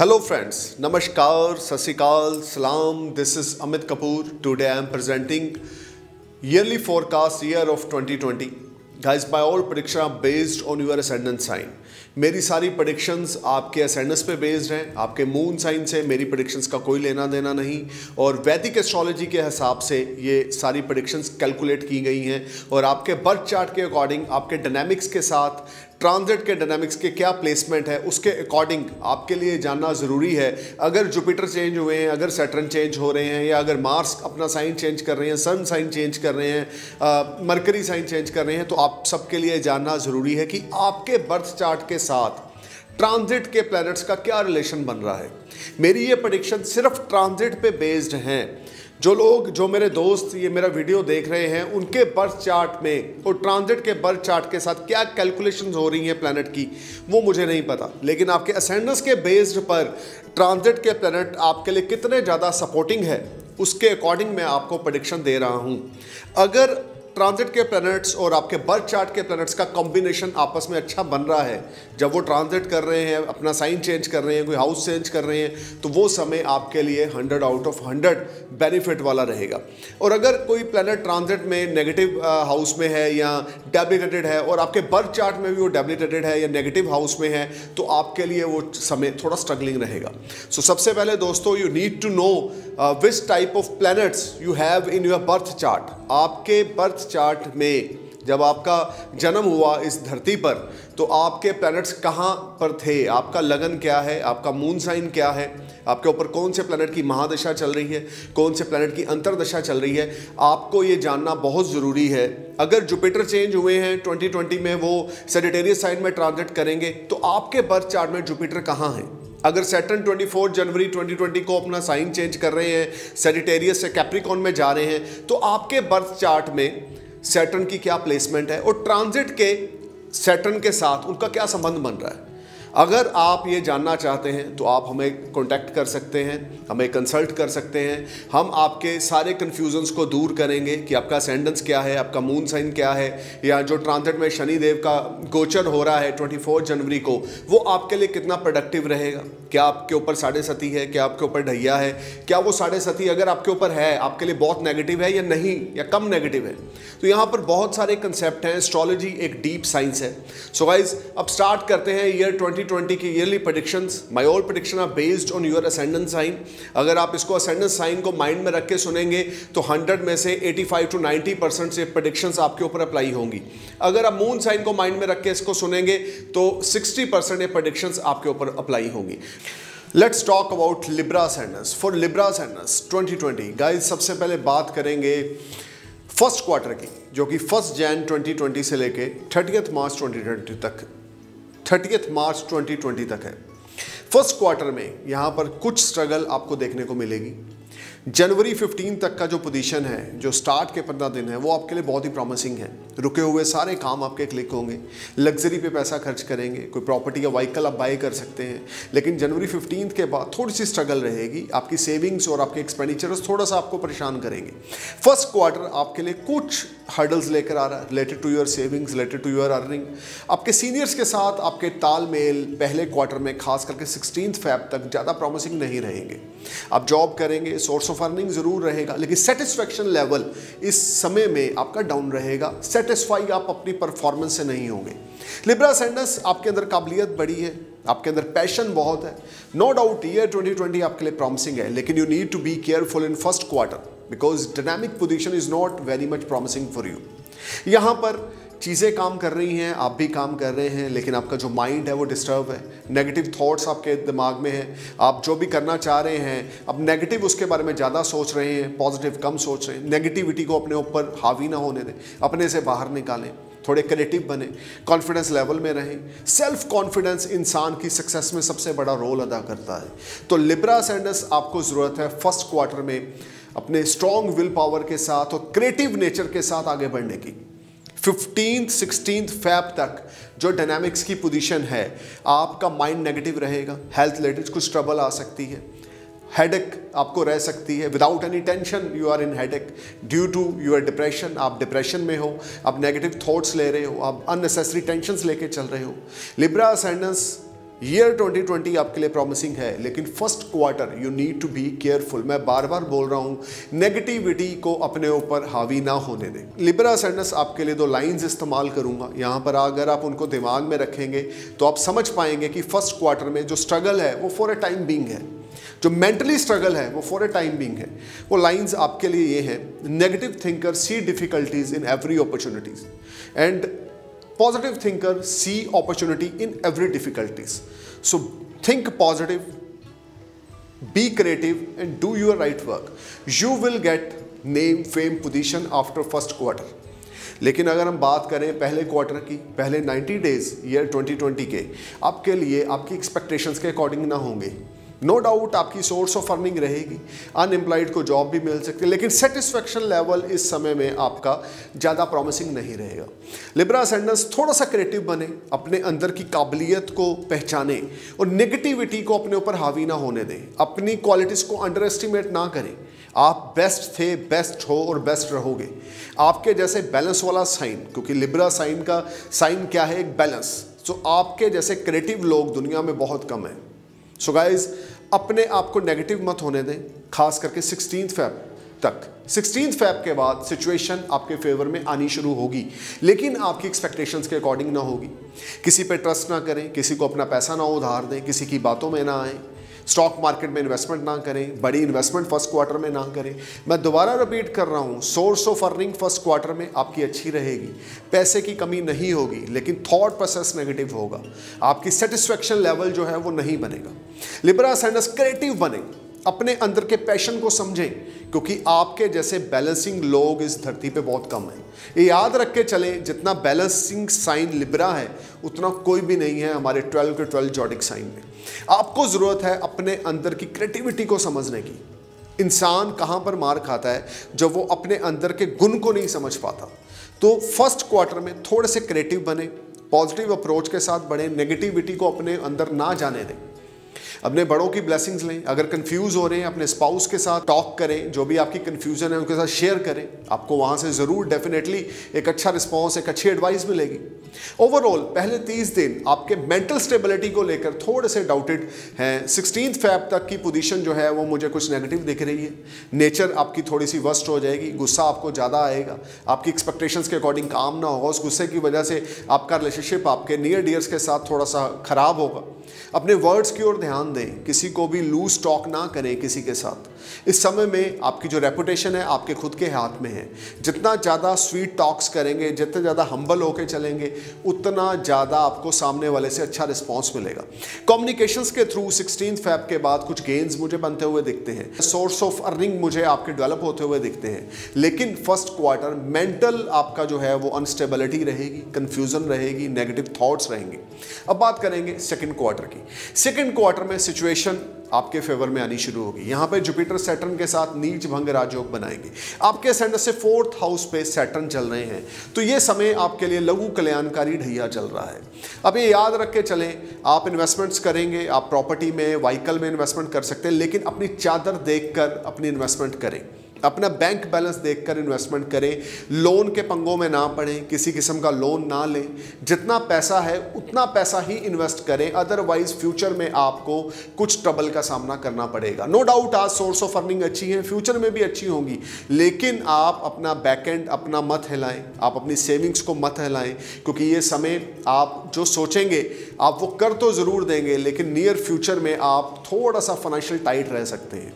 Hello friends नमस्कार सतिकाल सलाम this is Amit Kapoor today I am presenting yearly forecast year of 2020 twenty guys by all prediction based on your ascendance sign मेरी सारी predictions आपके ascendants पे based हैं। आपके मून साइन से मेरी प्रडिक्शंस का कोई लेना देना नहीं। और वैदिक एस्ट्रोलॉजी के हिसाब से ये सारी प्रडिक्शंस कैलकुलेट की गई हैं। और आपके बर्थ चार्ट के अकॉर्डिंग आपके डायनेमिक्स के साथ ट्रांजिट के डायनामिक्स के क्या प्लेसमेंट है, उसके अकॉर्डिंग आपके लिए जानना ज़रूरी है। अगर जुपिटर चेंज हुए हैं, अगर सैटर्न चेंज हो रहे हैं, या अगर मार्स अपना साइन चेंज कर रहे हैं सन साइन चेंज कर रहे हैं मरकरी साइन चेंज कर रहे हैं तो आप सबके लिए जानना ज़रूरी है कि आपके बर्थ चार्ट के साथ ट्रांजिट के प्लैनेट्स का क्या रिलेशन बन रहा है। मेरी ये प्रडिक्शन सिर्फ़ ट्रांजिट पे बेस्ड हैं। जो लोग, जो मेरे दोस्त ये मेरा वीडियो देख रहे हैं, उनके बर्थ चार्ट में और ट्रांजिट के बर्थ चार्ट के साथ क्या कैलकुलेशंस हो रही हैं प्लानट की, वो मुझे नहीं पता। लेकिन आपके असेंडस के बेस्ड पर ट्रांजिट के प्लानट आपके लिए कितने ज़्यादा सपोर्टिंग है, उसके अकॉर्डिंग मैं आपको प्रडिक्शन दे रहा हूँ। अगर ट्रांजिट के प्लैनेट्स और आपके बर्थ चार्ट के प्लैनेट्स का कॉम्बिनेशन आपस में अच्छा बन रहा है जब वो ट्रांजिट कर रहे हैं अपना साइन चेंज कर रहे हैं कोई हाउस चेंज कर रहे हैं तो वो समय आपके लिए 100 आउट ऑफ़ 100 बेनिफिट वाला रहेगा। और अगर कोई प्लैनेट ट्रांजिट में नेगेटिव हाउस में है या डेबिलिटेटेड है और आपके बर्थ चार्ट में भी वो डेबिलिटेटेड है या नेगेटिव हाउस में है तो आपके लिए वो समय थोड़ा स्ट्रगलिंग रहेगा। सो so, सबसे पहले दोस्तों you need to know which type of planets you have in your birth chart आपके बर्थ चार्ट में जब आपका जन्म हुआ इस धरती पर तो आपके प्लैनेट्स कहाँ पर थे? आपका लगन क्या है? आपका मून साइन क्या है? आपके ऊपर कौन से प्लैनेट की महादशा चल रही है? कौन से प्लैनेट की अंतरदशा चल रही है? आपको ये जानना बहुत ज़रूरी है। अगर जुपिटर चेंज हुए हैं 2020 में, वो सेडिटेरियस साइन में ट्रांजिट करेंगे तो आपके बर्थ चार्ट में जुपिटर कहाँ है? अगर सैटर्न 24 जनवरी 2020 को अपना साइन चेंज कर रहे हैं सेडिटेरियस से कैप्रिकॉन में जा रहे हैं तो आपके बर्थ चार्ट में सैटर्न की क्या प्लेसमेंट है और ट्रांजिट के सैटर्न के साथ उनका क्या संबंध बन रहा है? अगर आप ये जानना चाहते हैं तो आप हमें कांटेक्ट कर सकते हैं, हमें कंसल्ट कर सकते हैं। हम आपके सारे कन्फ्यूजन्स को दूर करेंगे कि आपका सेंडेंस क्या है, आपका मून साइन क्या है, या जो ट्रांजिट में शनि देव का गोचर हो रहा है 24 जनवरी को, वो आपके लिए कितना प्रोडक्टिव रहेगा? क्या आपके ऊपर साढ़े सती है? क्या आपके ऊपर ढैया है? क्या वो साढ़े सती अगर आपके ऊपर है, आपके लिए बहुत नेगेटिव है या नहीं, या कम नेगेटिव है? तो यहाँ पर बहुत सारे कंसेप्ट हैं। एस्ट्रोलॉजी एक डीप साइंस है। सो so गाइज़ अब स्टार्ट करते हैं ईयर 2020 की yearly predictions my all prediction are based on your ascendant sign अगर आप इसको असेंडेंट साइन को माइंड में रख के सुनेंगे तो 100 में से 85 टू 90 परसेंट से प्रडिक्शंस आपके ऊपर अप्लाई होंगी। अगर आप मून साइन को माइंड में रख के इसको सुनेंगे तो 60 परसेंट ये प्रडिक्शंस आपके ऊपर अप्लाई होंगी। Let's talk about Libra sands for Libra sands 2020 guys सबसे पहले बात करेंगे फ़र्स्ट क्वार्टर की, जो कि फ़र्स्ट जैन 2020 से लेके थर्टियथ मार्च 2020 तक थर्टियथ मार्च 2020 तक है। फ़र्स्ट क्वार्टर में यहाँ पर कुछ स्ट्रगल आपको देखने को मिलेगी। जनवरी 15 तक का जो पोजीशन है, जो स्टार्ट के पंद्रह दिन है, वो आपके लिए बहुत ही प्रॉमिसिंग है। रुके हुए सारे काम आपके क्लिक होंगे। लग्जरी पे पैसा खर्च करेंगे, कोई प्रॉपर्टी या व्हीकल आप बाई कर सकते हैं। लेकिन जनवरी 15 के बाद थोड़ी सी स्ट्रगल रहेगी, आपकी सेविंग्स और आपके एक्सपेंडिचर्स थोड़ा सा आपको परेशान करेंगे। फ़र्स्ट क्वार्टर आपके लिए कुछ हर्डल्स लेकर आ रहा है related to your savings related to your earning आपके सीनियर्स के साथ आपके तालमेल पहले क्वार्टर में, खास करके सिक्सटीन फैब तक, ज़्यादा प्रॉमिसिंग नहीं रहेंगे। आप जॉब करेंगे सोर्स ऑफ़ अर्निंग ज़रूर रहेगा, लेकिन सेटिस्फेक्शन लेवल इस समय में आपका डाउन रहेगा। सेटिस्फाई आप अपनी परफॉर्मेंस से नहीं होंगे। लिब्रा सेंडस आपके अंदर काबिलियत बड़ी है, आपके अंदर पैशन बहुत है। नो डाउट ईयर 2020 आपके लिए प्रॉमिसिंग है, लेकिन you need to be careful in first quarter because dynamic position is not very much promising for you यहाँ पर चीज़ें काम कर रही हैं, आप भी काम कर रहे हैं, लेकिन आपका जो माइंड है वो डिस्टर्ब है। नेगेटिव थॉट्स आपके दिमाग में हैं। आप जो भी करना चाह रहे हैं अब नेगेटिव उसके बारे में ज़्यादा सोच रहे हैं पॉजिटिव कम सोच रहे हैं। नेगेटिविटी को अपने ऊपर हावी ना होने दें। अपने से बाहर निकालें। थोड़े क्रिएटिव बने। कॉन्फिडेंस लेवल में रहें। सेल्फ कॉन्फिडेंस इंसान की सक्सेस में सबसे बड़ा रोल अदा करता है। तो लिब्रा सेंडस आपको ज़रूरत है फ़र्स्ट क्वार्टर में अपने स्ट्रॉन्ग विल पावर के साथ और क्रिएटिव नेचर के साथ आगे बढ़ने की। फिफ्टीन सिक्सटीन फैब तक जो डायनामिक्स की पोजीशन है, आपका माइंड नेगेटिव रहेगा हेल्थ रिलेटेड कुछ ट्रबल आ सकती है हेडेक आपको रह सकती है without any tension you are in headache due to your depression आप डिप्रेशन में हो, आप नेगेटिव थॉट्स ले रहे हो, आप अननेसेसरी टेंशन लेके चल रहे हो लिब्रा असेंडेंस ईयर 2020 आपके लिए प्रॉमिसिंग है, लेकिन first quarter you need to be careful मैं बार बार बोल रहा हूँ नेगेटिविटी को अपने ऊपर हावी ना होने दें। लिबरा सेंडस आपके लिए दो लाइंस इस्तेमाल करूँगा। यहाँ पर अगर आप उनको दिमाग में रखेंगे तो आप समझ पाएँगे कि फ़र्स्ट क्वार्टर में जो स्ट्रगल है, वो फॉर ए टाइम बींग है। जो मेंटली स्ट्रगल है, वो फॉर ए टाइम बींग है। वो लाइंस आपके लिए ये हैं negative thinker see difficulties in every opportunities and positive thinker see opportunity in every difficulties so think positive be creative and do your right work you will get name fame position after first quarter लेकिन अगर हम बात करें पहले quarter की, पहले 90 days year 2020 के, आपके लिए आपकी एक्सपेक्टेशंस के अकॉर्डिंग ना होंगे। नो no डाउट आपकी सोर्स ऑफ़ अर्निंग रहेगी। अनएम्प्लॉयड को जॉब भी मिल सकती है, लेकिन सेटिस्फेक्शन लेवल इस समय में आपका ज़्यादा प्रॉमिसिंग नहीं रहेगा। लिब्रा सेंडर्स थोड़ा सा क्रिएटिव बने, अपने अंदर की काबिलियत को पहचाने और नेगेटिविटी को अपने ऊपर हावी ना होने दें। अपनी क्वालिटीज़ को अंडर एस्टिमेट ना करें। आप बेस्ट थे बेस्ट हो और बेस्ट रहोगे। आपके जैसे बैलेंस वाला साइन क्योंकि लिब्रा साइन का साइन क्या है? एक बैलेंस तो आपके जैसे क्रिएटिव लोग दुनिया में बहुत कम हैं। सो गाइज़ अपने आप को नेगेटिव मत होने दें, खास करके सिक्सटीन फैब तक। सिक्सटीन फैब के बाद सिचुएशन आपके फेवर में आनी शुरू होगी, लेकिन आपकी एक्सपेक्टेशंस के अकॉर्डिंग ना होगी। किसी पे ट्रस्ट ना करें, किसी को अपना पैसा ना उधार दें, किसी की बातों में ना आए। स्टॉक मार्केट में इन्वेस्टमेंट ना करें, बड़ी इन्वेस्टमेंट फ़र्स्ट क्वार्टर में ना करें। मैं दोबारा रिपीट कर रहा हूँ source of earning first quarter में आपकी अच्छी रहेगी। पैसे की कमी नहीं होगी, लेकिन थॉट प्रोसेस नेगेटिव होगा। आपकी सेटिस्फेक्शन लेवल जो है वो नहीं बनेगा। लिबरा सेंडस क्रिएटिव बने अपने अंदर के पैशन को समझें, क्योंकि आपके जैसे बैलेंसिंग लोग इस धरती पे बहुत कम हैं। ये याद रख के चलें, जितना बैलेंसिंग साइन लिब्रा है, उतना कोई भी नहीं है हमारे ट्वेल्व के ट्वेल्व जॉडिक साइन में। आपको ज़रूरत है अपने अंदर की क्रिएटिविटी को समझने की। इंसान कहाँ पर मार खाता है, जब वो अपने अंदर के गुण को नहीं समझ पाता। तो फ़र्स्ट क्वार्टर में थोड़े से क्रिएटिव बने पॉजिटिव अप्रोच के साथ बढ़े नेगेटिविटी को अपने अंदर ना जाने दें। अपने बड़ों की ब्लेसिंग्स लें। अगर कंफ्यूज हो रहे हैं, अपने स्पाउस के साथ टॉक करें, जो भी आपकी कंफ्यूजन है, उनके साथ शेयर करें। आपको वहाँ से ज़रूर डेफिनेटली एक अच्छा रिस्पॉन्स एक अच्छी एडवाइस मिलेगी। ओवरऑल पहले तीस दिन आपके मेंटल स्टेबिलिटी को लेकर थोड़े से डाउटेड हैं। सिक्सटीन फैब तक की पोजीशन जो है, वो मुझे कुछ नेगेटिव दिख रही है। नेचर आपकी थोड़ी सी वर्स्ट हो जाएगी, गुस्सा आपको ज़्यादा आएगा। आपकी एक्सपेक्टेशंस के अकॉर्डिंग काम ना होगा, उस गुस्से की वजह से आपका रिलेशनशिप आपके नियर डियर्स के साथ थोड़ा सा ख़राब होगा। अपने वर्ड्स की ओर ध्यान दें, किसी को भी लूज टॉक ना करें किसी के साथ। इस समय में आपकी जो रेपुटेशन है, आपके खुद के हाथ में है। जितना ज़्यादा स्वीट टॉक्स करेंगे, जितना ज़्यादा हम्बल होकर चलेंगे, उतना ज़्यादा आपको सामने वाले से अच्छा रिस्पॉन्स मिलेगा। कम्युनिकेशंस के थ्रू सिक्सटीन फैब के बाद कुछ गेंस मुझे बनते हुए दिखते हैं। सोर्स ऑफ़ अर्निंग मुझे आपके डेवलप होते हुए दिखते हैं। लेकिन फ़र्स्ट क्वार्टर मेंटल आपका जो है, वो अनस्टेबिलिटी रहेगी कन्फ्यूज़न रहेगी नेगेटिव थाट्स रहेंगे। अब बात करेंगे सेकेंड क्वार्टर की। सेकेंड क्वार्टर में सिचुएशन आपके फेवर में आनी शुरू होगी। यहाँ पे जुपिटर सैटर्न के साथ नीच भंग राजयोग बनाएँगे। आपके सेंटर से फोर्थ हाउस पे सैटर्न चल रहे हैं। तो ये समय आपके लिए लघु कल्याणकारी ढैया चल रहा है। अब ये याद रख के चलें, आप इन्वेस्टमेंट्स करेंगे, आप प्रॉपर्टी में व्हीकल में इन्वेस्टमेंट कर सकते हैं, लेकिन अपनी चादर देख अपनी इन्वेस्टमेंट करें। अपना बैंक बैलेंस देखकर इन्वेस्टमेंट करें लोन के पंगों में ना पड़ें, किसी किस्म का लोन ना लें। जितना पैसा है, उतना पैसा ही इन्वेस्ट करें अदरवाइज़ फ्यूचर में आपको कुछ ट्रबल का सामना करना पड़ेगा। नो डाउट आज सोर्स ऑफ़ अर्निंग अच्छी है फ्यूचर में भी अच्छी होंगी, लेकिन आप अपना बैकेंड अपना मत हिलाएँ, आप अपनी सेविंग्स को मत हिलाएँ, क्योंकि ये समय आप जो सोचेंगे, आप वो कर तो ज़रूर देंगे, लेकिन नियर फ्यूचर में आप थोड़ा सा फाइनेंशियल टाइट रह सकते हैं।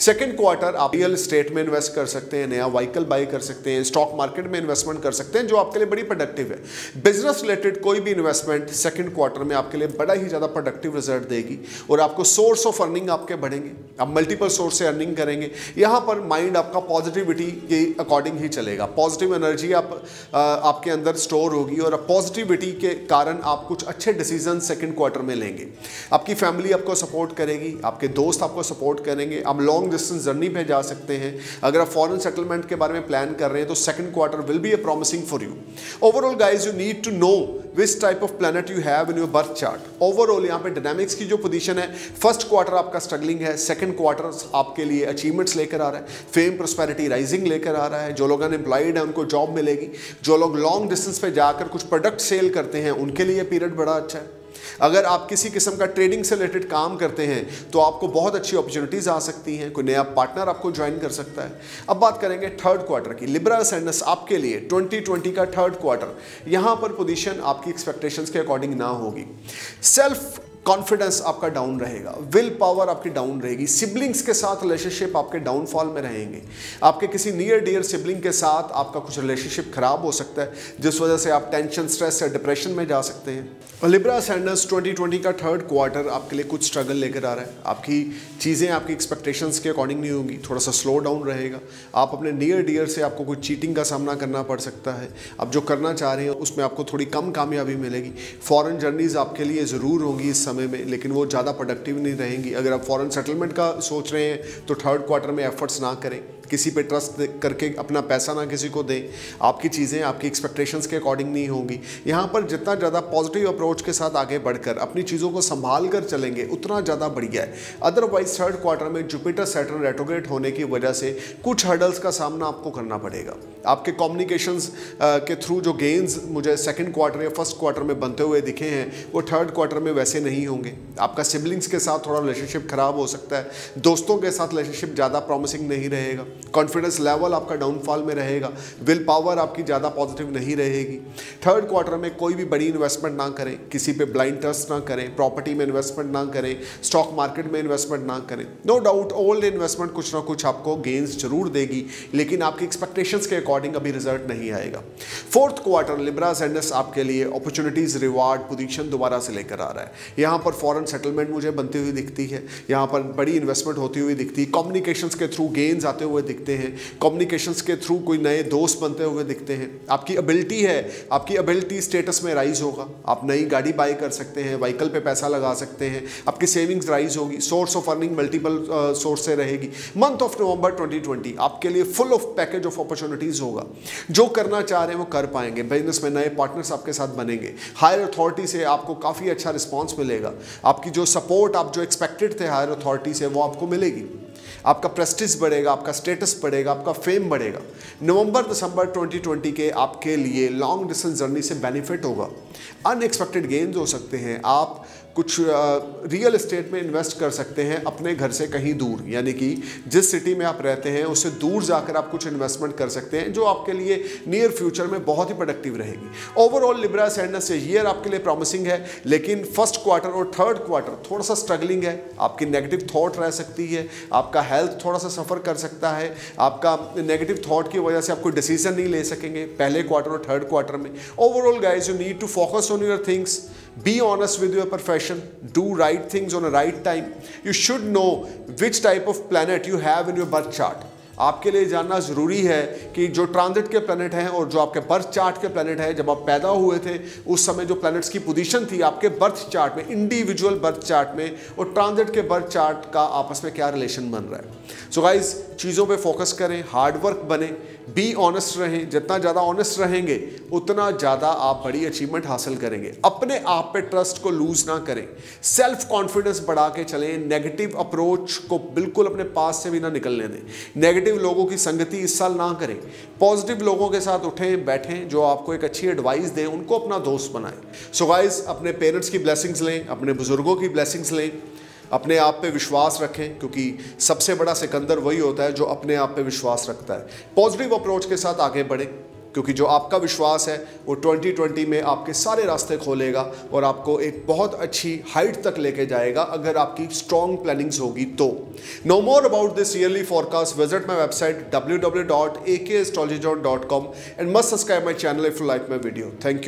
सेकेंड क्वार्टर आप रियल स्टेट में इन्वेस्ट कर सकते हैं, नया व्हीकल बाई कर सकते हैं स्टॉक मार्केट में इन्वेस्टमेंट कर सकते हैं, जो आपके लिए बड़ी प्रोडक्टिव है। बिज़नेस रिलेटेड कोई भी इन्वेस्टमेंट सेकेंड क्वार्टर में आपके लिए बड़ा ही ज़्यादा प्रोडक्टिव रिज़ल्ट देगी और आपको सोर्स ऑफ़ अर्निंग आपके बढ़ेंगे। आप मल्टीपल सोर्स से अर्निंग करेंगे। यहाँ पर माइंड आपका पॉजिटिविटी के अकॉर्डिंग ही चलेगा। पॉजिटिव एनर्जी आप आपके अंदर स्टोर होगी और पॉजिटिविटी के कारण आप कुछ अच्छे डिसीज़न सेकेंड क्वार्टर में लेंगे। आपकी फैमिली आपको सपोर्ट करेगी, आपके दोस्त आपको सपोर्ट करेंगे। आप लॉन्ग डिस्टेंस जर्नी पे जा सकते हैं। अगर आप फॉरेन सेटलमेंट के बारे में प्लान कर रहे हैं तो second quarter will be a promising for you overall guys you need to know which type of planet you have in your birth chart overall यहाँ पे डायनामिक्स की जो पोजीशन है फ़र्स्ट क्वार्टर आपका स्ट्रगलिंग है सेकंड क्वार्टर आपके लिए achievements लेकर आ रहा है फेम प्रोस्पेरिटी राइजिंग लेकर आ रहा है, जो लोग अनएम्प्लॉयड है, उनको जॉब मिलेगी, जो लोग लॉन्ग डिस्टेंस पे जाकर कुछ प्रोडक्ट सेल करते हैं, उनके लिए पीरियड बड़ा अच्छा है। अगर आप किसी किस्म का ट्रेडिंग से रिलेटेड काम करते हैं तो आपको बहुत अच्छी अपॉर्चुनिटीज़ आ सकती हैं। कोई नया पार्टनर आपको ज्वाइन कर सकता है। अब बात करेंगे थर्ड क्वार्टर की। लिब्रा सेंडस आपके लिए 2020 का थर्ड क्वार्टर यहाँ पर पोजीशन आपकी एक्सपेक्टेशंस के अकॉर्डिंग ना होगी। सेल्फ कॉन्फिडेंस आपका डाउन रहेगा विल पावर आपकी डाउन रहेगी सिबलिंग्स के साथ रिलेशनशिप आपके डाउनफॉल में रहेंगे। आपके किसी नियर डियर सिबलिंग के साथ आपका कुछ रिलेशनशिप खराब हो सकता है, जिस वजह से आप टेंशन स्ट्रेस या डिप्रेशन में जा सकते हैं। लिब्रा सैंडर्स 2020 का थर्ड क्वार्टर आपके लिए कुछ स्ट्रगल लेकर आ रहा है। आपकी चीज़ें, आपकी एक्सपेक्टेशंस के अकॉर्डिंग नहीं होंगी, थोड़ा सा स्लो डाउन रहेगा। आप अपने नियर डियर से आपको कुछ चीटिंग का सामना करना पड़ सकता है। आप जो करना चाह रहे हैं, उसमें आपको थोड़ी कम कामयाबी मिलेगी। फॉरेन जर्नीज़ आपके लिए ज़रूर होंगी इस समय में, लेकिन वो ज़्यादा प्रोडक्टिव नहीं रहेंगी। अगर आप फॉरेन सेटलमेंट का सोच रहे हैं तो थर्ड क्वार्टर में एफर्ट्स ना करें। किसी पे ट्रस्ट करके अपना पैसा ना किसी को दें, आपकी चीज़ें, आपकी एक्सपेक्टेशंस के अकॉर्डिंग नहीं होंगी। यहाँ पर जितना ज़्यादा पॉजिटिव अप्रोच के साथ आगे बढ़कर, अपनी चीज़ों को संभाल कर चलेंगे, उतना ज़्यादा बढ़िया है। अदरवाइज़ थर्ड क्वार्टर में जुपिटर सेटन रेटोग्रेट होने की वजह से कुछ हर्डल्स का सामना आपको करना पड़ेगा। आपके कॉम्युनिकेशन के थ्रू जो गेंस मुझे सेकेंड क्वार्टर या फ़र्स्ट क्वार्टर में बनते हुए दिखे हैं, वो थर्ड क्वार्टर में वैसे नहीं होंगे। आपका सिबलिंग्स के साथ थोड़ा रिलेशनशिप खराब हो सकता है, दोस्तों के साथ रिलेशनशिप ज़्यादा प्रॉमिसिंग नहीं रहेगा। कॉन्फिडेंस लेवल आपका डाउनफॉल में रहेगा विल पावर आपकी ज़्यादा पॉजिटिव नहीं रहेगी। थर्ड क्वार्टर में कोई भी बड़ी इन्वेस्टमेंट ना करें, किसी पे ब्लाइंड ट्रस्ट ना करें प्रॉपर्टी में इन्वेस्टमेंट ना करें स्टॉक मार्केट में इन्वेस्टमेंट ना करें। नो डाउट ओल्ड इन्वेस्टमेंट कुछ ना कुछ आपको गेंस ज़रूर देगी, लेकिन आपकी एक्सपेक्टेशंस के अकॉर्डिंग अभी रिज़ल्ट नहीं आएगा। फोर्थ क्वार्टर लिब्रा एंडस आपके लिए अपॉर्चुनिटीज़ रिवार्ड पोजिशन दोबारा से लेकर आ रहा है। यहाँ पर फॉरन सेटलमेंट मुझे बनती हुई दिखती है, यहाँ पर बड़ी इन्वेस्टमेंट होती हुई दिखती है। कम्युनिकेशन के थ्रू गेंस आते हुए दिखते हैं। कम्युनिकेशन के थ्रू कोई नए दोस्त बनते हुए दिखते हैं। आपकी एबिलिटी है। आपकी एबिलिटी स्टेटस में राइज होगा। आप नई गाड़ी बाई कर सकते हैं। व्हीकल पे पैसा लगा सकते हैं। आपकी सेविंग्स राइज होगी। Source of earning multiple source से रहेगी। मंथ ऑफ़ नवंबर 2020 आपके लिए full of package of opportunities होगा। जो करना चाह रहे हैं वो कर पाएँगे। बिज़नेस में नए पार्टनर्स आपके साथ बनेंगे। हायर अथॉरिटी से आपको काफ़ी अच्छा रिस्पॉन्स मिलेगा। आपकी जो सपोर्ट आप जो एक्सपेक्टेड थे हायर अथॉरिटी से, वो आपको मिलेगी। आपका प्रेस्टिज बढ़ेगा, आपका स्टेटस बढ़ेगा, आपका फेम बढ़ेगा। नवंबर दिसंबर 2020 के आपके लिए लॉन्ग डिस्टेंस जर्नी से बेनिफिट होगा। अनएक्सपेक्टेड गेन्स हो सकते हैं। आप कुछ रियल इस्टेट में इन्वेस्ट कर सकते हैं अपने घर से कहीं दूर। यानी कि जिस सिटी में आप रहते हैं, उससे दूर जाकर आप कुछ इन्वेस्टमेंट कर सकते हैं, जो आपके लिए नियर फ्यूचर में बहुत ही प्रोडक्टिव रहेगी। ओवरऑल लिब्रा सैंडस ईयर आपके लिए प्रॉमिसिंग है, लेकिन फ़र्स्ट क्वार्टर और थर्ड क्वार्टर थोड़ा सा स्ट्रगलिंग है। आपकी नेगेटिव थॉट रह सकती है, आपका हेल्थ थोड़ा सा सफ़र कर सकता है, आपका नेगेटिव थॉट की वजह से आप कोई डिसीज़न नहीं ले सकेंगे पहले क्वार्टर और थर्ड क्वार्टर में। Overall guys you need to focus on your things be honest with your profession. Do right things on a right time. You should know which type of planet you have in your birth chart आपके लिए जानना ज़रूरी है कि जो transit के planet हैं और जो आपके बर्थ चार्ट के प्लानट हैं, जब आप पैदा हुए थे, उस समय जो प्लानट्स की पोजीशन थी आपके बर्थ चार्ट में इंडिविजुअल बर्थ चार्ट में, और ट्रांजिट के बर्थ चार्ट का आपस में क्या रिलेशन बन रहा है? सो गाइज़ चीज़ों पर फोकस करें हार्डवर्क बने बी ऑनेस्ट रहें। जितना ज़्यादा ऑनेस्ट रहेंगे, उतना ज़्यादा आप बड़ी अचीवमेंट हासिल करेंगे। अपने आप पे ट्रस्ट को लूज ना करें। सेल्फ कॉन्फिडेंस बढ़ा के चलें। नेगेटिव अप्रोच को बिल्कुल अपने पास से भी ना निकलने दें। नेगेटिव लोगों की संगति इस साल ना करें। पॉजिटिव लोगों के साथ उठें, बैठें, जो आपको एक अच्छी एडवाइस दें, उनको अपना दोस्त बनाएँ। सो so गाइज़ अपने पेरेंट्स की ब्लेसिंग्स लें, अपने बुज़ुर्गों की ब्लेसिंग्स लें, अपने आप पे विश्वास रखें, क्योंकि सबसे बड़ा सिकंदर वही होता है जो अपने आप पे विश्वास रखता है। पॉजिटिव अप्रोच के साथ आगे बढ़े। क्योंकि जो आपका विश्वास है, वो 2020 में आपके सारे रास्ते खोलेगा और आपको एक बहुत अच्छी हाइट तक लेके जाएगा अगर आपकी स्ट्रॉन्ग प्लानिंग्स होगी तो। Know more about this yearly forecast visit my website W W dot A K dot com and must subscribe my channel if like my video thank